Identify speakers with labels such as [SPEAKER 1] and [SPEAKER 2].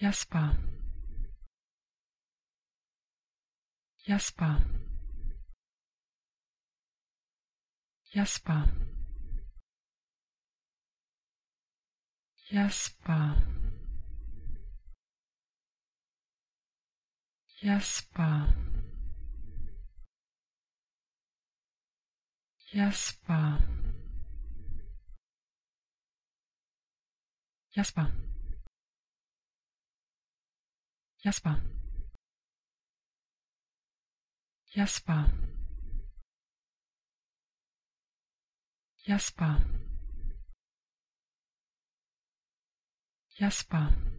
[SPEAKER 1] Jasper. Jasper. Jasper. Jasper. Jasper. Jasper. Jasper Jasper. Jasper. Jasper. Jasper